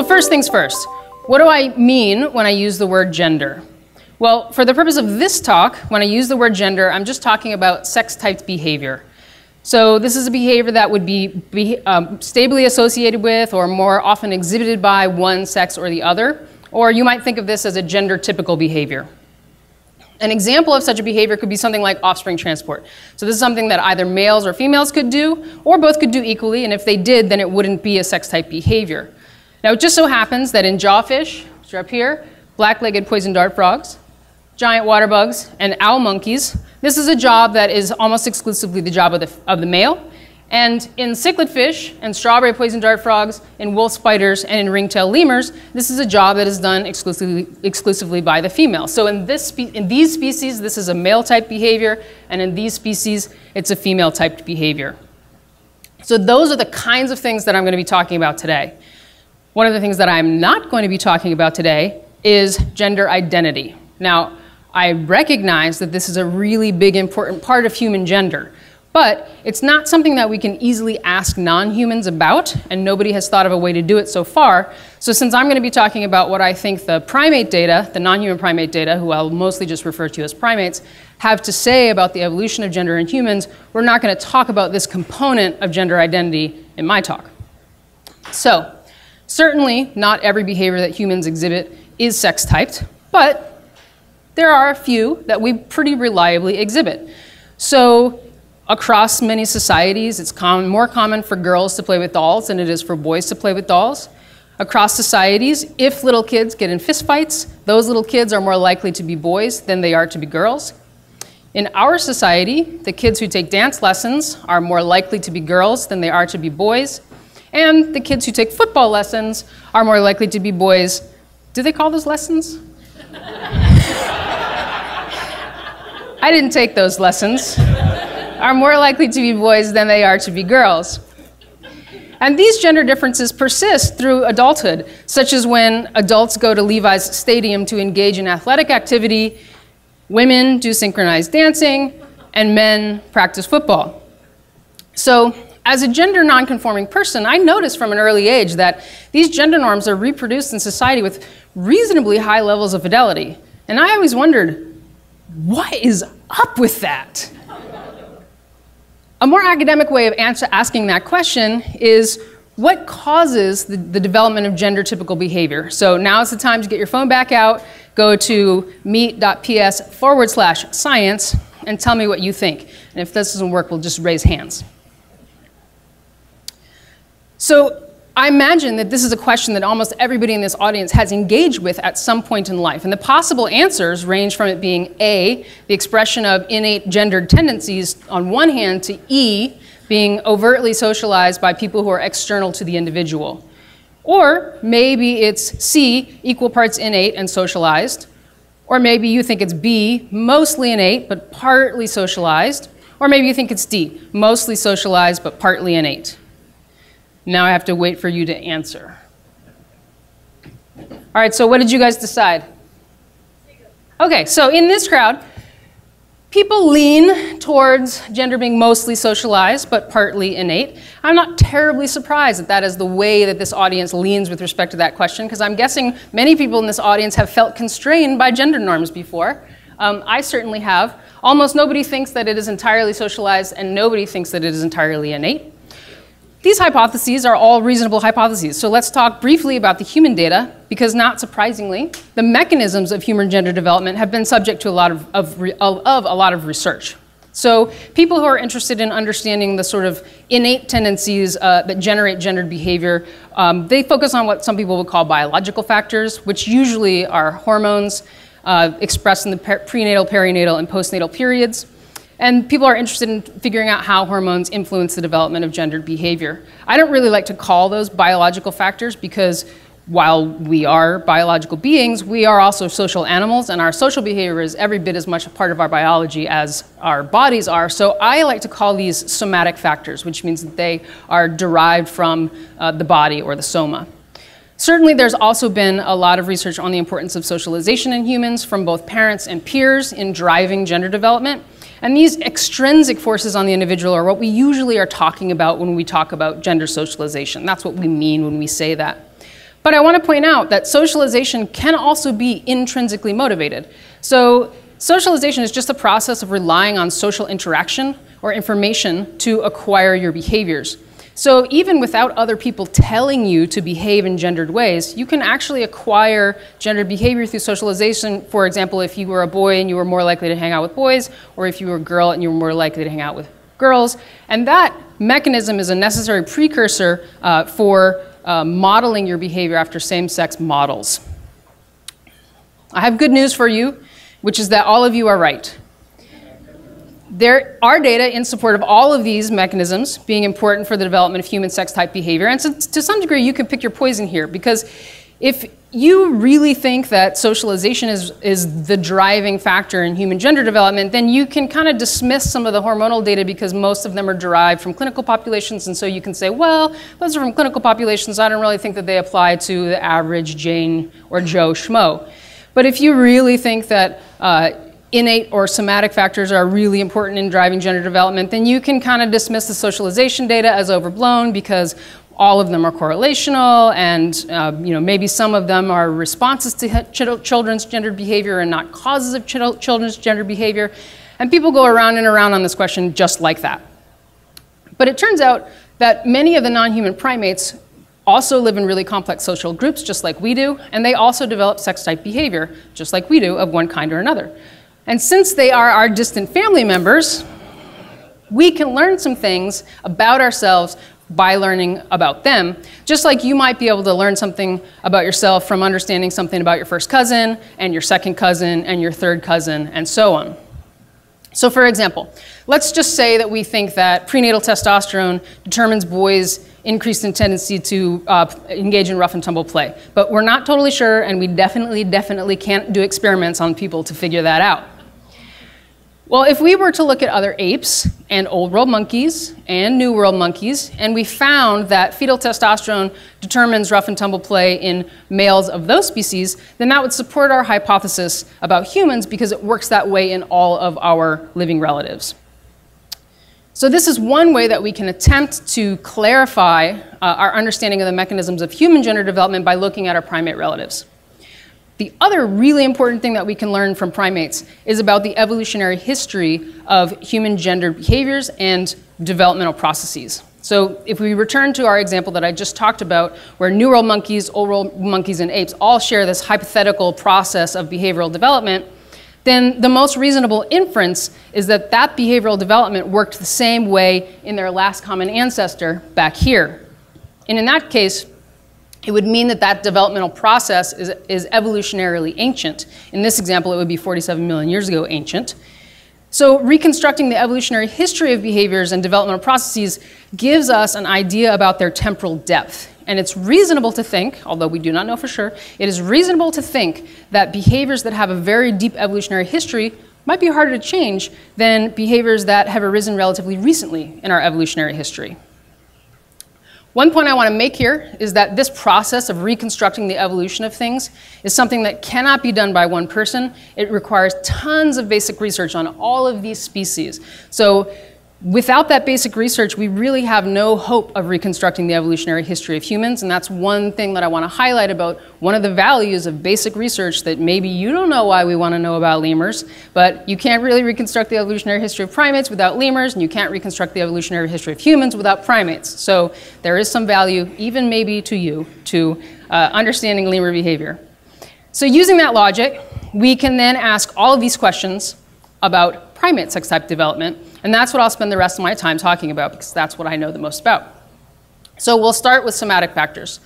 So first things first, what do I mean when I use the word gender? Well, for the purpose of this talk, when I use the word gender, I'm just talking about sex-typed behavior. So this is a behavior that would be, be um, stably associated with or more often exhibited by one sex or the other, or you might think of this as a gender-typical behavior. An example of such a behavior could be something like offspring transport. So this is something that either males or females could do, or both could do equally, and if they did, then it wouldn't be a sex-type behavior. Now it just so happens that in jawfish, which are up here, black-legged poison dart frogs, giant water bugs, and owl monkeys, this is a job that is almost exclusively the job of the, of the male. And in cichlid fish and strawberry poison dart frogs, in wolf spiders, and in ringtail lemurs, this is a job that is done exclusively, exclusively by the female. So in, this in these species, this is a male type behavior, and in these species, it's a female typed behavior. So those are the kinds of things that I'm going to be talking about today. One of the things that I'm not going to be talking about today is gender identity. Now, I recognize that this is a really big important part of human gender. But it's not something that we can easily ask non-humans about, and nobody has thought of a way to do it so far. So since I'm going to be talking about what I think the primate data, the non-human primate data, who I'll mostly just refer to as primates, have to say about the evolution of gender in humans, we're not going to talk about this component of gender identity in my talk. So, certainly not every behavior that humans exhibit is sex-typed, but there are a few that we pretty reliably exhibit. So Across many societies, it's common, more common for girls to play with dolls than it is for boys to play with dolls. Across societies, if little kids get in fistfights, those little kids are more likely to be boys than they are to be girls. In our society, the kids who take dance lessons are more likely to be girls than they are to be boys. And the kids who take football lessons are more likely to be boys. Do they call those lessons? I didn't take those lessons are more likely to be boys than they are to be girls. And these gender differences persist through adulthood, such as when adults go to Levi's Stadium to engage in athletic activity, women do synchronized dancing, and men practice football. So, as a gender nonconforming person, I noticed from an early age that these gender norms are reproduced in society with reasonably high levels of fidelity. And I always wondered, what is up with that? A more academic way of answer, asking that question is what causes the, the, development of gender typical behavior? So now is the time to get your phone back out, go to meet.ps forward slash science, and tell me what you think. And if this doesn't work, we'll just raise hands. So I imagine that this is a question that almost everybody in this audience has engaged with at some point in life. And the possible answers range from it being A, the expression of innate gendered tendencies on one hand, to E, being overtly socialized by people who are external to the individual. Or maybe it's C, equal parts innate and socialized. Or maybe you think it's B, mostly innate but partly socialized. Or maybe you think it's D, mostly socialized but partly innate. Now I have to wait for you to answer. All right, so what did you guys decide? Okay, so in this crowd, people lean towards gender being mostly socialized but partly innate. I'm not terribly surprised that that is the way that this audience leans with respect to that question because I'm guessing many people in this audience have felt constrained by gender norms before. Um, I certainly have. Almost nobody thinks that it is entirely socialized and nobody thinks that it is entirely innate. These hypotheses are all reasonable hypotheses, so let's talk briefly about the human data, because not surprisingly, the mechanisms of human gender development have been subject to a lot of, of, of, of a lot of research. So people who are interested in understanding the sort of innate tendencies uh, that generate gendered behavior, um, they focus on what some people would call biological factors, which usually are hormones uh, expressed in the per prenatal, perinatal, and postnatal periods. And people are interested in figuring out how hormones influence the development of gendered behavior. I don't really like to call those biological factors because while we are biological beings, we are also social animals, and our social behavior is every bit as much a part of our biology as our bodies are. So I like to call these somatic factors, which means that they are derived from uh, the body or the soma. Certainly, there's also been a lot of research on the importance of socialization in humans from both parents and peers in driving gender development. And these extrinsic forces on the individual are what we usually are talking about when we talk about gender socialization. That's what we mean when we say that. But I want to point out that socialization can also be intrinsically motivated. So socialization is just the process of relying on social interaction or information to acquire your behaviors. So even without other people telling you to behave in gendered ways, you can actually acquire gendered behavior through socialization. For example, if you were a boy and you were more likely to hang out with boys, or if you were a girl and you were more likely to hang out with girls. And that mechanism is a necessary precursor uh, for uh, modeling your behavior after same-sex models. I have good news for you, which is that all of you are right. There are data in support of all of these mechanisms being important for the development of human sex type behavior. And so to some degree, you can pick your poison here because if you really think that socialization is, is the driving factor in human gender development, then you can kind of dismiss some of the hormonal data because most of them are derived from clinical populations. And so you can say, well, those are from clinical populations. I don't really think that they apply to the average Jane or Joe Schmo. But if you really think that uh, innate or somatic factors are really important in driving gender development, then you can kind of dismiss the socialization data as overblown because all of them are correlational and uh, you know, maybe some of them are responses to ch children's gendered behavior and not causes of ch children's gendered behavior. And people go around and around on this question just like that. But it turns out that many of the non-human primates also live in really complex social groups just like we do, and they also develop sex-type behavior just like we do of one kind or another. And since they are our distant family members, we can learn some things about ourselves by learning about them, just like you might be able to learn something about yourself from understanding something about your first cousin, and your second cousin, and your third cousin, and so on. So, for example, let's just say that we think that prenatal testosterone determines boys' increased in tendency to uh, engage in rough and tumble play. But we're not totally sure, and we definitely, definitely can't do experiments on people to figure that out. Well, if we were to look at other apes and old world monkeys and new world monkeys, and we found that fetal testosterone determines rough and tumble play in males of those species, then that would support our hypothesis about humans because it works that way in all of our living relatives. So this is one way that we can attempt to clarify uh, our understanding of the mechanisms of human gender development by looking at our primate relatives. The other really important thing that we can learn from primates is about the evolutionary history of human gendered behaviors and developmental processes. So if we return to our example that I just talked about, where New World monkeys, Old World monkeys, and apes all share this hypothetical process of behavioral development, then the most reasonable inference is that that behavioral development worked the same way in their last common ancestor back here. And in that case, it would mean that that developmental process is, is evolutionarily ancient. In this example, it would be 47 million years ago ancient. So reconstructing the evolutionary history of behaviors and developmental processes gives us an idea about their temporal depth. And it's reasonable to think, although we do not know for sure, it is reasonable to think that behaviors that have a very deep evolutionary history might be harder to change than behaviors that have arisen relatively recently in our evolutionary history. One point I want to make here is that this process of reconstructing the evolution of things is something that cannot be done by one person. It requires tons of basic research on all of these species. So Without that basic research, we really have no hope of reconstructing the evolutionary history of humans, and that's one thing that I want to highlight about one of the values of basic research that maybe you don't know why we want to know about lemurs, but you can't really reconstruct the evolutionary history of primates without lemurs, and you can't reconstruct the evolutionary history of humans without primates. So there is some value, even maybe to you, to uh, understanding lemur behavior. So using that logic, we can then ask all of these questions about primate sex type development and that's what I'll spend the rest of my time talking about because that's what I know the most about. So we'll start with somatic factors.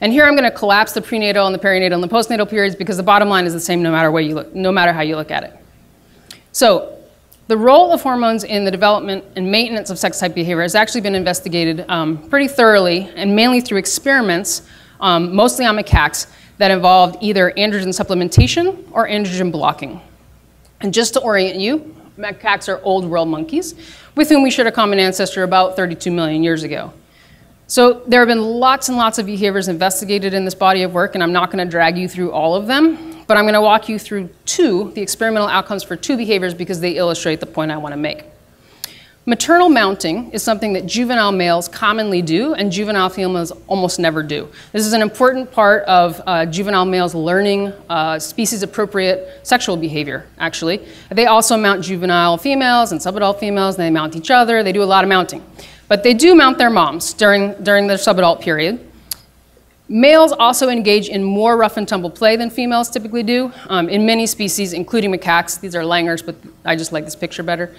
And here I'm going to collapse the prenatal and the perinatal and the postnatal periods because the bottom line is the same no matter, where you look, no matter how you look at it. So the role of hormones in the development and maintenance of sex type behavior has actually been investigated um, pretty thoroughly and mainly through experiments, um, mostly on macaques, that involved either androgen supplementation or androgen blocking. And just to orient you, macaques are old world monkeys, with whom we shared a common ancestor about 32 million years ago. So there have been lots and lots of behaviors investigated in this body of work, and I'm not going to drag you through all of them, but I'm going to walk you through two, the experimental outcomes for two behaviors because they illustrate the point I want to make. Maternal mounting is something that juvenile males commonly do and juvenile females almost never do. This is an important part of uh, juvenile males learning uh, species appropriate sexual behavior, actually. They also mount juvenile females and subadult females, and they mount each other. They do a lot of mounting. But they do mount their moms during, during their subadult period. Males also engage in more rough and tumble play than females typically do. Um, in many species, including macaques, these are langurs, but I just like this picture better.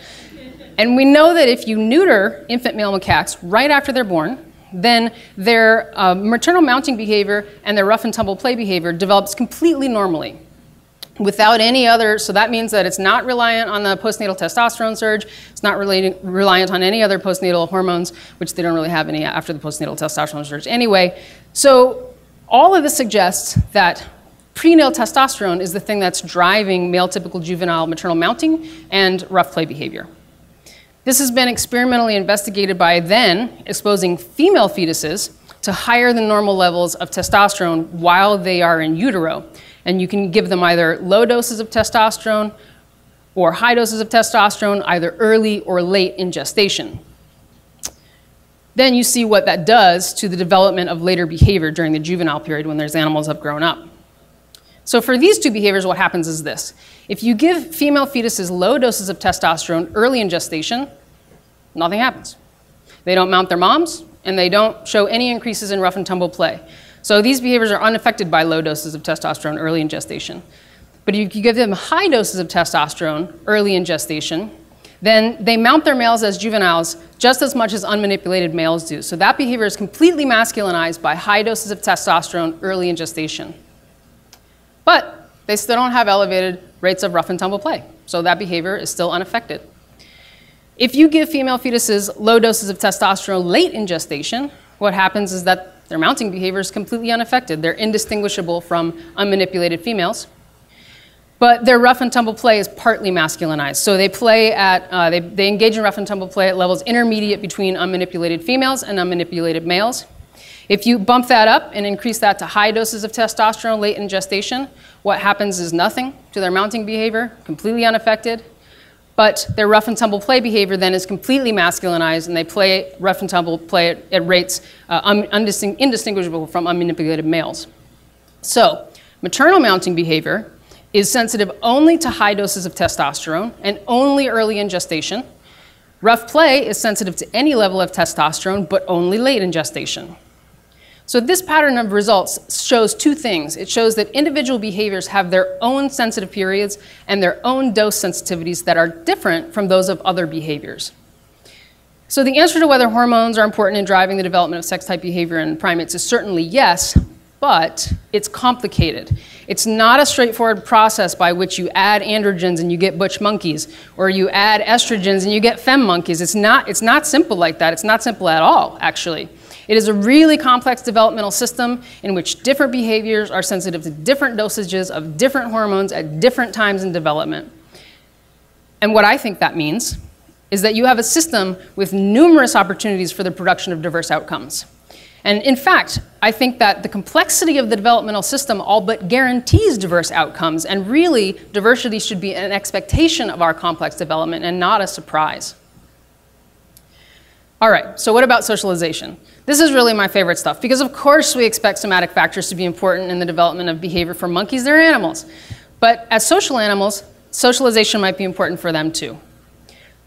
And we know that if you neuter infant male macaques right after they're born, then their uh, maternal mounting behavior and their rough and tumble play behavior develops completely normally without any other, so that means that it's not reliant on the postnatal testosterone surge, it's not relating, reliant on any other postnatal hormones, which they don't really have any after the postnatal testosterone surge anyway. So all of this suggests that prenatal testosterone is the thing that's driving male typical juvenile maternal mounting and rough play behavior. This has been experimentally investigated by then exposing female fetuses to higher than normal levels of testosterone while they are in utero. And you can give them either low doses of testosterone or high doses of testosterone, either early or late in gestation. Then you see what that does to the development of later behavior during the juvenile period when those animals have grown up. So for these two behaviors, what happens is this. If you give female fetuses low doses of testosterone early in gestation, nothing happens. They don't mount their moms, and they don't show any increases in rough and tumble play. So these behaviors are unaffected by low doses of testosterone early in gestation. But if you give them high doses of testosterone early in gestation, then they mount their males as juveniles just as much as unmanipulated males do. So that behavior is completely masculinized by high doses of testosterone early in gestation. But they still don't have elevated rates of rough and tumble play. So that behavior is still unaffected. If you give female fetuses low doses of testosterone late in gestation, what happens is that their mounting behavior is completely unaffected. They're indistinguishable from unmanipulated females. But their rough and tumble play is partly masculinized. So they play at, uh, they, they engage in rough and tumble play at levels intermediate between unmanipulated females and unmanipulated males. If you bump that up and increase that to high doses of testosterone late in gestation, what happens is nothing to their mounting behavior, completely unaffected. But their rough and tumble play behavior then is completely masculinized, and they play rough and tumble play at, at rates uh, indistinguishable from unmanipulated males. So, maternal mounting behavior is sensitive only to high doses of testosterone and only early in gestation. Rough play is sensitive to any level of testosterone, but only late in gestation. So this pattern of results shows two things. It shows that individual behaviors have their own sensitive periods and their own dose sensitivities that are different from those of other behaviors. So the answer to whether hormones are important in driving the development of sex-type behavior in primates is certainly yes, but it's complicated. It's not a straightforward process by which you add androgens and you get butch monkeys, or you add estrogens and you get fem monkeys. It's not, it's not simple like that. It's not simple at all, actually. It is a really complex developmental system in which different behaviors are sensitive to different dosages of different hormones at different times in development. And what I think that means is that you have a system with numerous opportunities for the production of diverse outcomes. And in fact, I think that the complexity of the developmental system all but guarantees diverse outcomes, and really, diversity should be an expectation of our complex development and not a surprise. All right, so what about socialization? This is really my favorite stuff because, of course, we expect somatic factors to be important in the development of behavior for monkeys. They're animals. But as social animals, socialization might be important for them too.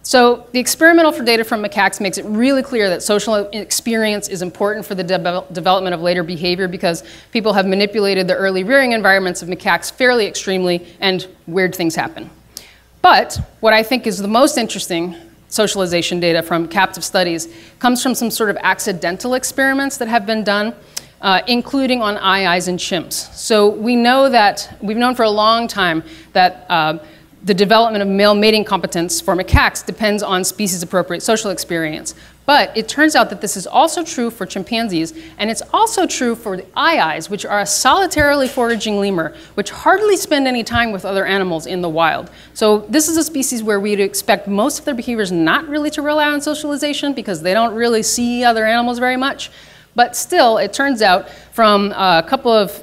So the experimental for data from macaques makes it really clear that social experience is important for the de development of later behavior because people have manipulated the early rearing environments of macaques fairly extremely and weird things happen. But what I think is the most interesting socialization data from captive studies comes from some sort of accidental experiments that have been done, uh, including on aye-ayes and chimps. So we know that, we've known for a long time that uh, the development of male mating competence for macaques depends on species-appropriate social experience. But it turns out that this is also true for chimpanzees, and it's also true for the aye-ayes, which are a solitarily foraging lemur, which hardly spend any time with other animals in the wild. So this is a species where we'd expect most of their behaviors not really to rely on socialization because they don't really see other animals very much. But still, it turns out from a couple of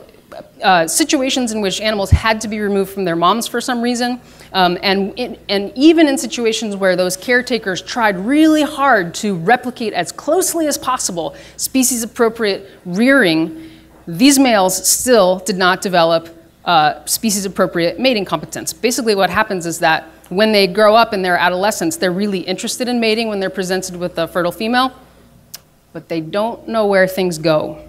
uh, situations in which animals had to be removed from their moms for some reason, Um, and, in, and even in situations where those caretakers tried really hard to replicate as closely as possible species appropriate rearing, these males still did not develop uh, species appropriate mating competence. Basically, what happens is that when they grow up in their adolescence, they're really interested in mating when they're presented with a fertile female, but they don't know where things go.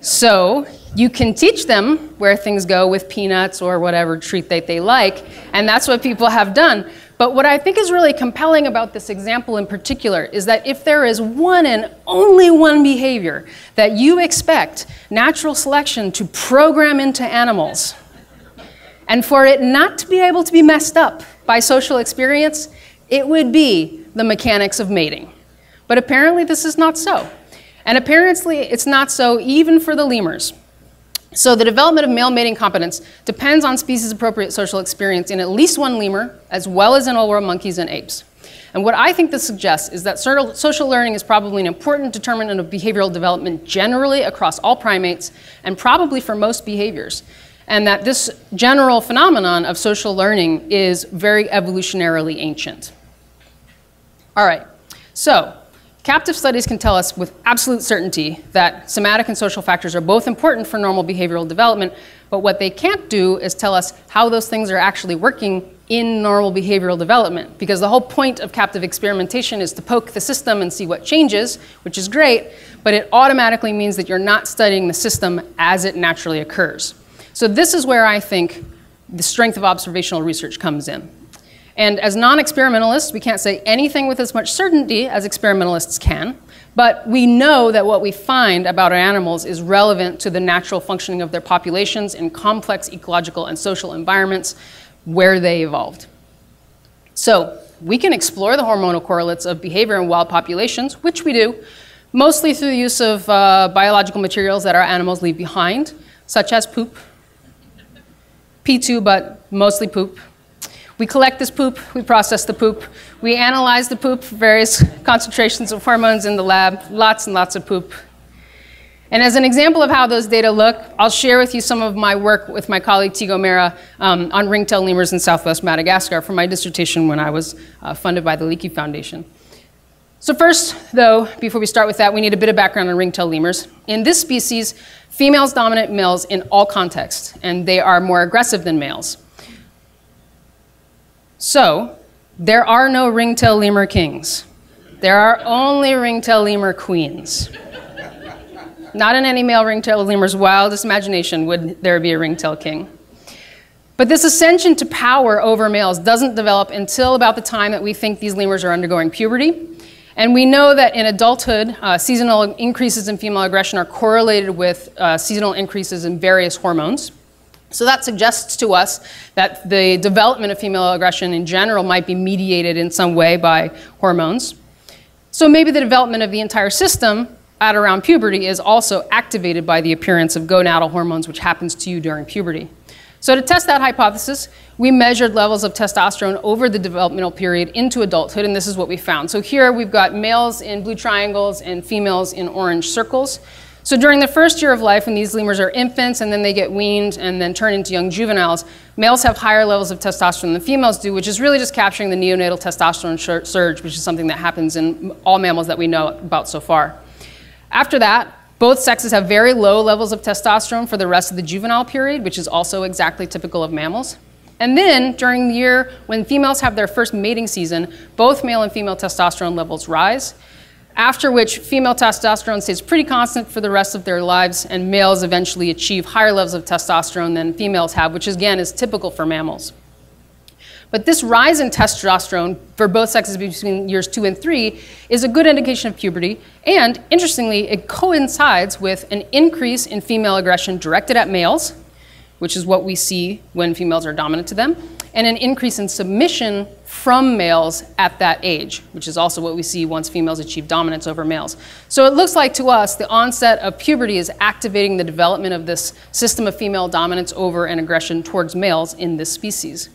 So you can teach them where things go with peanuts or whatever treat that they like, and that's what people have done. But what I think is really compelling about this example in particular is that if there is one and only one behavior that you expect natural selection to program into animals, and for it not to be able to be messed up by social experience, it would be the mechanics of mating. But apparently, this is not so. And apparently, it's not so even for the lemurs. So the development of male mating competence depends on species-appropriate social experience in at least one lemur, as well as in old world monkeys and apes. And what I think this suggests is that social learning is probably an important determinant of behavioral development generally across all primates, and probably for most behaviors. And that this general phenomenon of social learning is very evolutionarily ancient. All right, so Captive studies can tell us with absolute certainty that somatic and social factors are both important for normal behavioral development, but what they can't do is tell us how those things are actually working in normal behavioral development. Because the whole point of captive experimentation is to poke the system and see what changes, which is great, but it automatically means that you're not studying the system as it naturally occurs. So this is where I think the strength of observational research comes in. And as non-experimentalists, we can't say anything with as much certainty as experimentalists can, but we know that what we find about our animals is relevant to the natural functioning of their populations in complex ecological and social environments where they evolved. So we can explore the hormonal correlates of behavior in wild populations, which we do, mostly through the use of uh, biological materials that our animals leave behind, such as poop, P2, but mostly poop, we collect this poop, we process the poop, we analyze the poop for various concentrations of hormones in the lab, lots and lots of poop. And as an example of how those data look, I'll share with you some of my work with my colleague Tigo Meira um, on ringtail lemurs in southwest Madagascar for my dissertation when I was uh, funded by the Leakey Foundation. So first, though, before we start with that, we need a bit of background on ringtail lemurs. In this species, females dominate males in all contexts, and they are more aggressive than males. So, there are no ringtail lemur kings. There are only ringtail lemur queens. Not in any male ringtail lemur's wildest imagination would there be a ringtail king. But this ascension to power over males doesn't develop until about the time that we think these lemurs are undergoing puberty. And we know that in adulthood, uh, seasonal increases in female aggression are correlated with uh, seasonal increases in various hormones. So that suggests to us that the development of female aggression in general might be mediated in some way by hormones. So maybe the development of the entire system at around puberty is also activated by the appearance of gonadal hormones, which happens to you during puberty. So to test that hypothesis, we measured levels of testosterone over the developmental period into adulthood, and this is what we found. So here we've got males in blue triangles and females in orange circles. So during the first year of life, when these lemurs are infants and then they get weaned and then turn into young juveniles, males have higher levels of testosterone than females do, which is really just capturing the neonatal testosterone surge, which is something that happens in all mammals that we know about so far. After that, both sexes have very low levels of testosterone for the rest of the juvenile period, which is also exactly typical of mammals. And then during the year when females have their first mating season, both male and female testosterone levels rise after which female testosterone stays pretty constant for the rest of their lives, and males eventually achieve higher levels of testosterone than females have, which again is typical for mammals. But this rise in testosterone for both sexes between years two and three is a good indication of puberty, and interestingly, it coincides with an increase in female aggression directed at males, which is what we see when females are dominant to them, and an increase in submission from males at that age, which is also what we see once females achieve dominance over males. So it looks like to us the onset of puberty is activating the development of this system of female dominance over and aggression towards males in this species.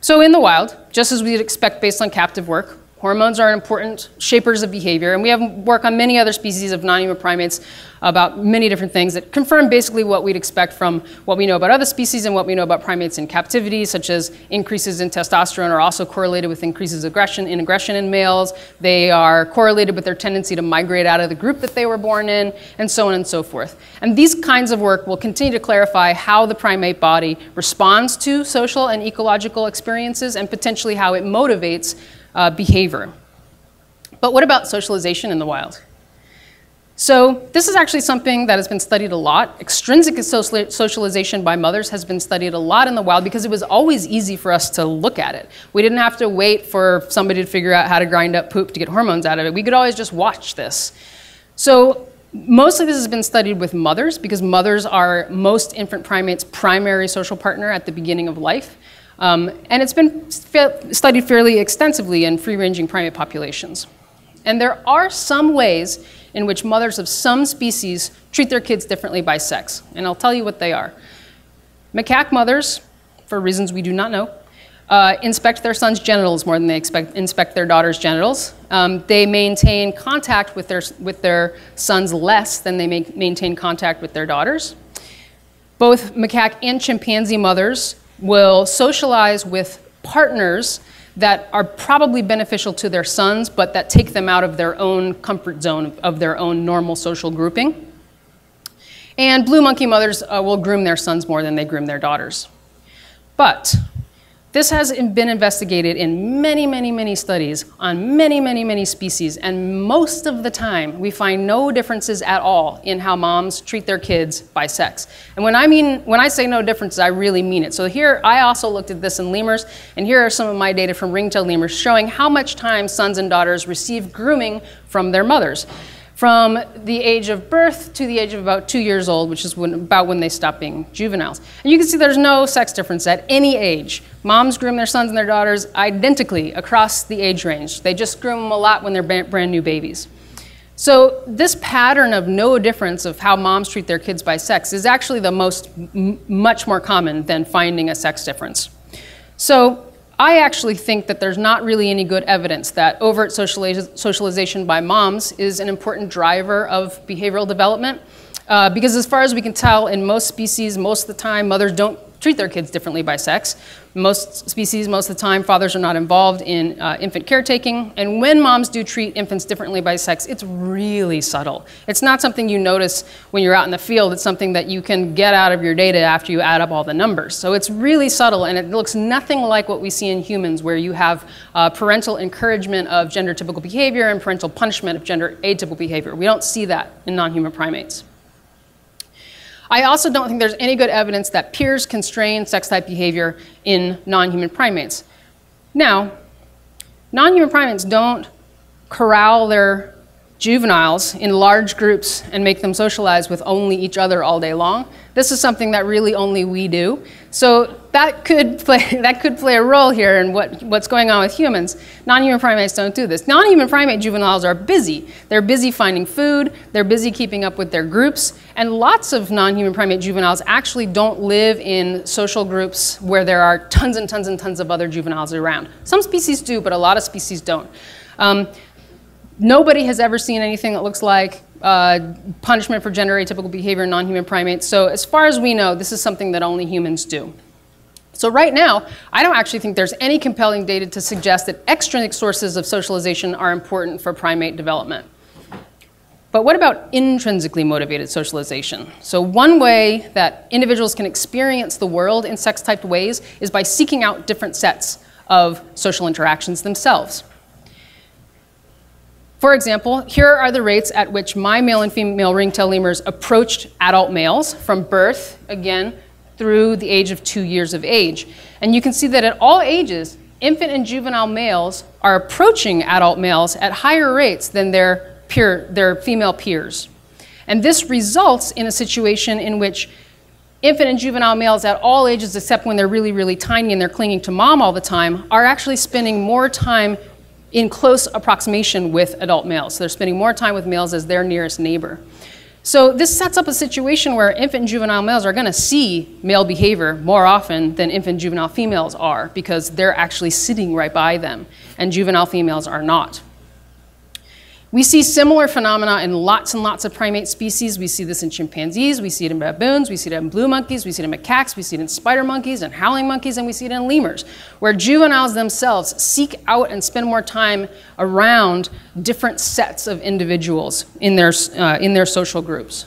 So in the wild, just as we'd expect based on captive work, Hormones are important shapers of behavior, and we have work on many other species of non-human primates about many different things that confirm basically what we'd expect from what we know about other species and what we know about primates in captivity, such as increases in testosterone are also correlated with increases aggression, in aggression in males. They are correlated with their tendency to migrate out of the group that they were born in, and so on and so forth. And these kinds of work will continue to clarify how the primate body responds to social and ecological experiences and potentially how it motivates uh, behavior. But what about socialization in the wild? So this is actually something that has been studied a lot. Extrinsic socialization by mothers has been studied a lot in the wild because it was always easy for us to look at it. We didn't have to wait for somebody to figure out how to grind up poop to get hormones out of it. We could always just watch this. So most of this has been studied with mothers because mothers are most infant primates' primary social partner at the beginning of life. Um, and it's been studied fairly extensively in free-ranging primate populations. And there are some ways in which mothers of some species treat their kids differently by sex. And I'll tell you what they are. Macaque mothers, for reasons we do not know, uh, inspect their sons' genitals more than they expect, inspect their daughters' genitals. Um, they maintain contact with their, with their sons less than they maintain contact with their daughters. Both macaque and chimpanzee mothers will socialize with partners that are probably beneficial to their sons, but that take them out of their own comfort zone of their own normal social grouping. And blue monkey mothers uh, will groom their sons more than they groom their daughters. But this has been investigated in many, many, many studies on many, many, many species, and most of the time we find no differences at all in how moms treat their kids by sex. And when I mean, when I say no differences, I really mean it. So here, I also looked at this in lemurs, and here are some of my data from ringtail lemurs showing how much time sons and daughters receive grooming from their mothers from the age of birth to the age of about two years old, which is when, about when they stop being juveniles. And you can see there's no sex difference at any age. Moms groom their sons and their daughters identically across the age range. They just groom them a lot when they're brand new babies. So this pattern of no difference of how moms treat their kids by sex is actually the most, much more common than finding a sex difference. So I actually think that there's not really any good evidence that overt socialization by moms is an important driver of behavioral development. Uh, because as far as we can tell, in most species, most of the time, mothers don't treat their kids differently by sex. Most species, most of the time, fathers are not involved in uh, infant caretaking. And when moms do treat infants differently by sex, it's really subtle. It's not something you notice when you're out in the field. It's something that you can get out of your data after you add up all the numbers. So it's really subtle, and it looks nothing like what we see in humans, where you have uh, parental encouragement of gender typical behavior and parental punishment of gender atypical behavior. We don't see that in non human primates. I also don't think there's any good evidence that peers constrain sex type behavior in non-human primates. Now, non-human primates don't corral their juveniles in large groups and make them socialize with only each other all day long. This is something that really only we do. So that could play, that could play a role here in what, what's going on with humans. Non-human primates don't do this. Non-human primate juveniles are busy. They're busy finding food, they're busy keeping up with their groups, and lots of non-human primate juveniles actually don't live in social groups where there are tons and tons and tons of other juveniles around. Some species do, but a lot of species don't. Um, Nobody has ever seen anything that looks like uh, punishment for gender atypical behavior in non-human primates. So as far as we know, this is something that only humans do. So right now, I don't actually think there's any compelling data to suggest that extrinsic sources of socialization are important for primate development. But what about intrinsically motivated socialization? So one way that individuals can experience the world in sex-typed ways is by seeking out different sets of social interactions themselves. For example, here are the rates at which my male and female ringtail lemurs approached adult males from birth, again, through the age of two years of age. And you can see that at all ages, infant and juvenile males are approaching adult males at higher rates than their, peer, their female peers. And this results in a situation in which infant and juvenile males at all ages, except when they're really, really tiny and they're clinging to mom all the time, are actually spending more time in close approximation with adult males. So they're spending more time with males as their nearest neighbor. So this sets up a situation where infant and juvenile males are going to see male behavior more often than infant and juvenile females are because they're actually sitting right by them, and juvenile females are not. We see similar phenomena in lots and lots of primate species. We see this in chimpanzees, we see it in baboons, we see it in blue monkeys, we see it in macaques, we see it in spider monkeys and howling monkeys, and we see it in lemurs, where juveniles themselves seek out and spend more time around different sets of individuals in their, uh, in their social groups.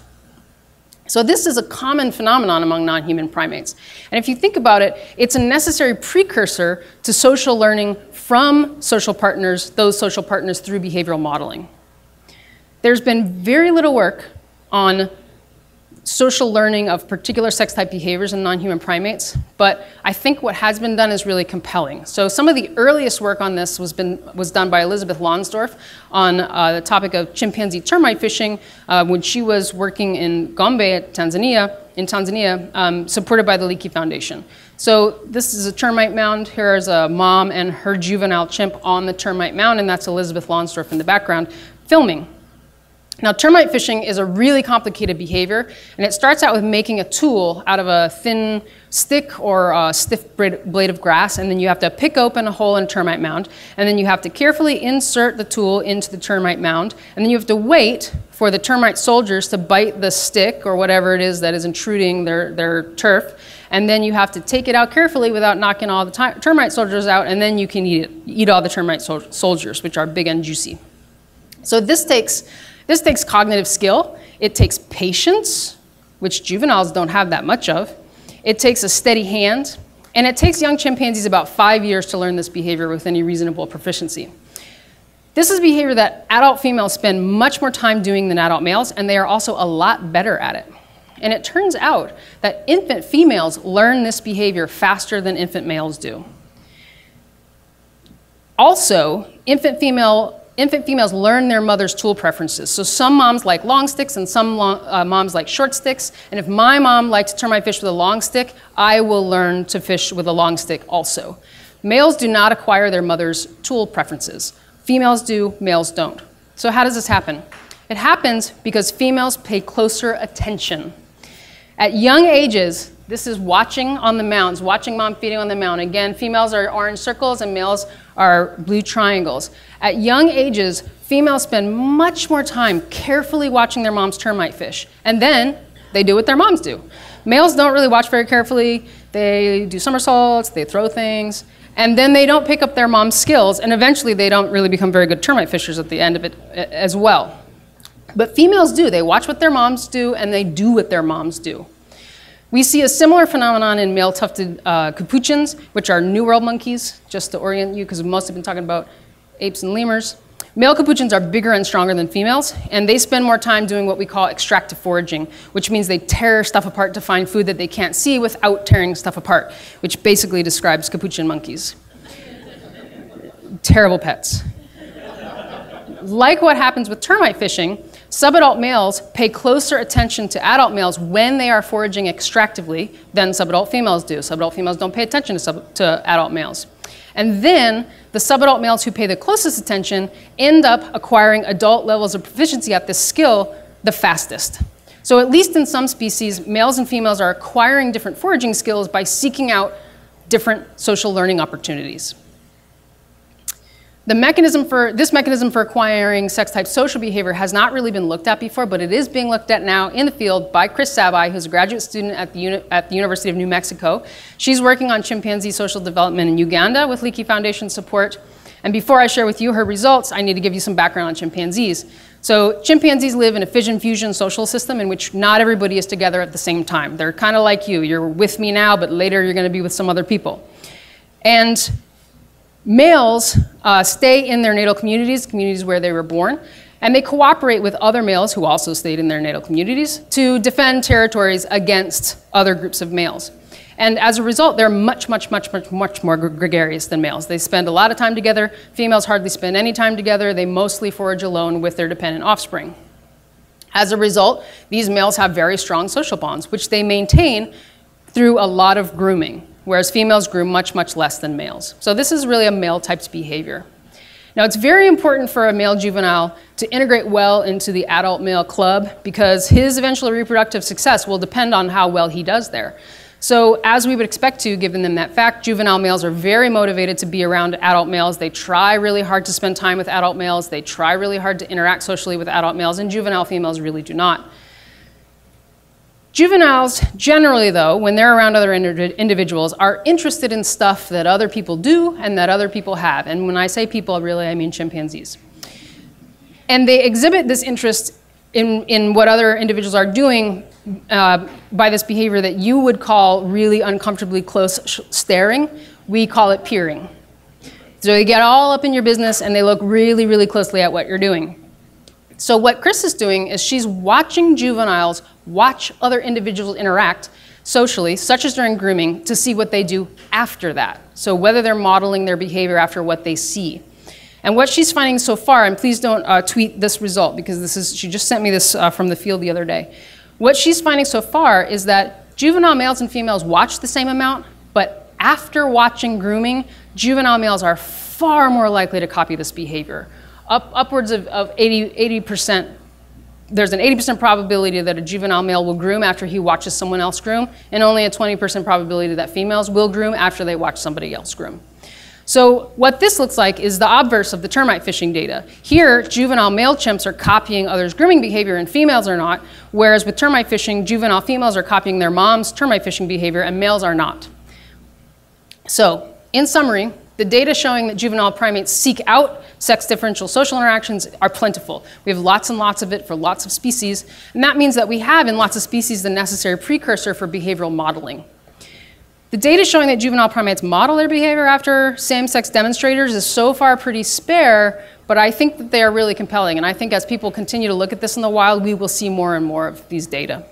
So this is a common phenomenon among non-human primates. And if you think about it, it's a necessary precursor to social learning from social partners, those social partners through behavioral modeling. There's been very little work on social learning of particular sex type behaviors in non-human primates, but I think what has been done is really compelling. So some of the earliest work on this was, been, was done by Elizabeth Lonsdorf on uh, the topic of chimpanzee termite fishing uh, when she was working in Gombe, Tanzania, in Tanzania, um, supported by the Leakey Foundation. So this is a termite mound. Here is a mom and her juvenile chimp on the termite mound, and that's Elizabeth Lonsdorf in the background filming. Now, termite fishing is a really complicated behavior, and it starts out with making a tool out of a thin stick or a stiff blade of grass, and then you have to pick open a hole in a termite mound, and then you have to carefully insert the tool into the termite mound, and then you have to wait for the termite soldiers to bite the stick or whatever it is that is intruding their, their turf, and then you have to take it out carefully without knocking all the termite soldiers out, and then you can eat it, eat all the termite soldiers, which are big and juicy. So this takes this takes cognitive skill, it takes patience, which juveniles don't have that much of, it takes a steady hand, and it takes young chimpanzees about five years to learn this behavior with any reasonable proficiency. This is behavior that adult females spend much more time doing than adult males, and they are also a lot better at it. And it turns out that infant females learn this behavior faster than infant males do. Also, infant female infant females learn their mother's tool preferences. So some moms like long sticks and some long, uh, moms like short sticks. And if my mom likes to termite fish with a long stick, I will learn to fish with a long stick also. Males do not acquire their mother's tool preferences. Females do, males don't. So how does this happen? It happens because females pay closer attention. At young ages, this is watching on the mounds, watching mom feeding on the mound. Again, females are orange circles and males are blue triangles. At young ages, females spend much more time carefully watching their moms termite fish. And then they do what their moms do. Males don't really watch very carefully. They do somersaults, they throw things, and then they don't pick up their mom's skills, and eventually they don't really become very good termite fishers at the end of it as well. But females do. They watch what their moms do, and they do what their moms do. We see a similar phenomenon in male tufted uh, capuchins, which are New World monkeys, just to orient you, because most have been talking about apes and lemurs. Male capuchins are bigger and stronger than females, and they spend more time doing what we call extractive foraging, which means they tear stuff apart to find food that they can't see without tearing stuff apart, which basically describes capuchin monkeys. Terrible pets. Like what happens with termite fishing, Subadult males pay closer attention to adult males when they are foraging extractively than subadult females do. Subadult females don't pay attention to, sub, to adult males. And then the subadult males who pay the closest attention end up acquiring adult levels of proficiency at this skill the fastest. So at least in some species, males and females are acquiring different foraging skills by seeking out different social learning opportunities. The mechanism for, this mechanism for acquiring sex-type social behavior has not really been looked at before, but it is being looked at now in the field by Kris Sabbi, who's a graduate student at the, Uni at the University of New Mexico. She's working on chimpanzee social development in Uganda with Leakey Foundation support. And before I share with you her results, I need to give you some background on chimpanzees. So chimpanzees live in a fission-fusion social system in which not everybody is together at the same time. They're kind of like you. You're with me now, but later you're going to be with some other people. And Males uh, stay in their natal communities, communities where they were born, and they cooperate with other males who also stayed in their natal communities to defend territories against other groups of males. And as a result, they're much, much, much, much, much more gregarious than males. They spend a lot of time together. Females hardly spend any time together. They mostly forage alone with their dependent offspring. As a result, these males have very strong social bonds, which they maintain through a lot of grooming whereas females grew much, much less than males. So this is really a male type's behavior. Now, it's very important for a male juvenile to integrate well into the adult male club because his eventual reproductive success will depend on how well he does there. So, as we would expect to, given them that fact, juvenile males are very motivated to be around adult males. They try really hard to spend time with adult males. They try really hard to interact socially with adult males, and juvenile females really do not. Juveniles, generally though, when they're around other individuals, are interested in stuff that other people do and that other people have. And when I say people, really I mean chimpanzees. And they exhibit this interest in, in what other individuals are doing uh, by this behavior that you would call really uncomfortably close staring. We call it peering. So they get all up in your business and they look really, really closely at what you're doing. So what Kris is doing is she's watching juveniles watch other individuals interact socially, such as during grooming, to see what they do after that. So whether they're modeling their behavior after what they see. And what she's finding so far, and please don't uh, tweet this result because this is, she just sent me this uh, from the field the other day. What she's finding so far is that juvenile males and females watch the same amount, but after watching grooming, juvenile males are far more likely to copy this behavior. Up, upwards of, of 80, 80%, there's an 80% probability that a juvenile male will groom after he watches someone else groom, and only a 20% probability that females will groom after they watch somebody else groom. So what this looks like is the obverse of the termite fishing data. Here, juvenile male chimps are copying others' grooming behavior and females are not, whereas with termite fishing, juvenile females are copying their mom's termite fishing behavior and males are not. So, in summary, the data showing that juvenile primates seek out sex differential social interactions are plentiful. We have lots and lots of it for lots of species, and that means that we have in lots of species the necessary precursor for behavioral modeling. The data showing that juvenile primates model their behavior after same-sex demonstrators is so far pretty spare, but I think that they are really compelling. And I think as people continue to look at this in the wild, we will see more and more of these data.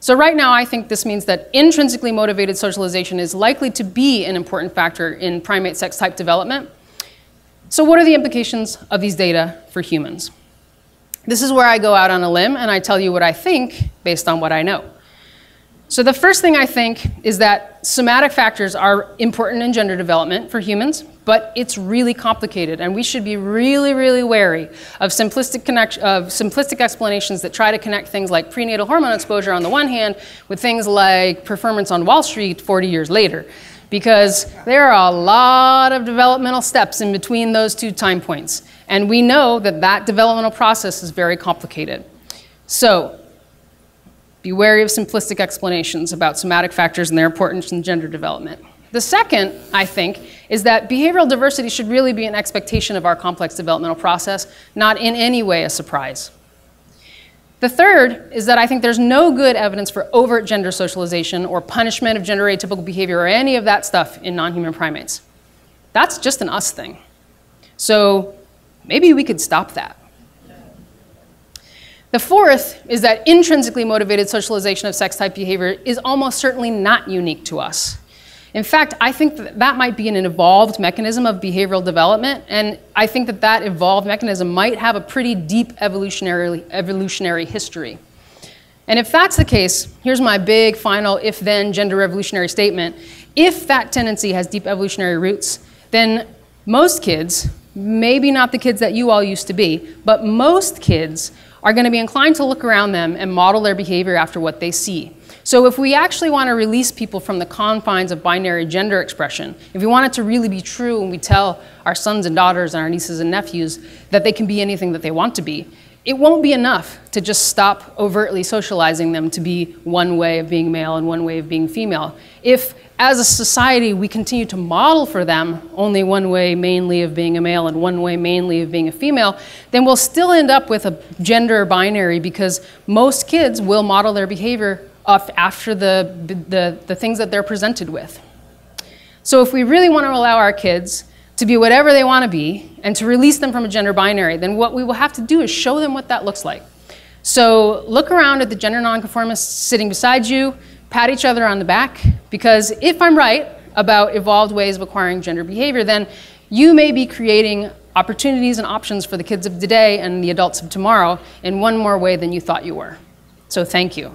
So right now, I think this means that intrinsically motivated socialization is likely to be an important factor in primate sex type development. So what are the implications of these data for humans? This is where I go out on a limb and I tell you what I think based on what I know. So the first thing I think is that somatic factors are important in gender development for humans, but it's really complicated, and we should be really, really wary of simplistic, connect, of simplistic explanations that try to connect things like prenatal hormone exposure on the one hand with things like performance on Wall Street 40 years later, because there are a lot of developmental steps in between those two time points, and we know that that developmental process is very complicated. So be wary of simplistic explanations about somatic factors and their importance in gender development. The second, I think, is that behavioral diversity should really be an expectation of our complex developmental process, not in any way a surprise. The third is that I think there's no good evidence for overt gender socialization or punishment of gender atypical behavior or any of that stuff in non-human primates. That's just an us thing. So maybe we could stop that. The fourth is that intrinsically motivated socialization of sex type behavior is almost certainly not unique to us. In fact, I think that that might be an evolved mechanism of behavioral development, and I think that that evolved mechanism might have a pretty deep evolutionary, evolutionary history. And if that's the case, here's my big final if then gender revolutionary statement. If that tendency has deep evolutionary roots, then most kids, maybe not the kids that you all used to be, but most kids are going to be inclined to look around them and model their behavior after what they see. So if we actually want to release people from the confines of binary gender expression, if we want it to really be true and we tell our sons and daughters and our nieces and nephews that they can be anything that they want to be, it won't be enough to just stop overtly socializing them to be one way of being male and one way of being female. If as a society, we continue to model for them only one way mainly of being a male and one way mainly of being a female, then we'll still end up with a gender binary because most kids will model their behavior after the, the, the things that they're presented with. So if we really want to allow our kids to be whatever they want to be and to release them from a gender binary, then what we will have to do is show them what that looks like. So look around at the gender nonconformists sitting beside you, pat each other on the back, because if I'm right about evolved ways of acquiring gender behavior, then you may be creating opportunities and options for the kids of today and the adults of tomorrow in one more way than you thought you were. So thank you.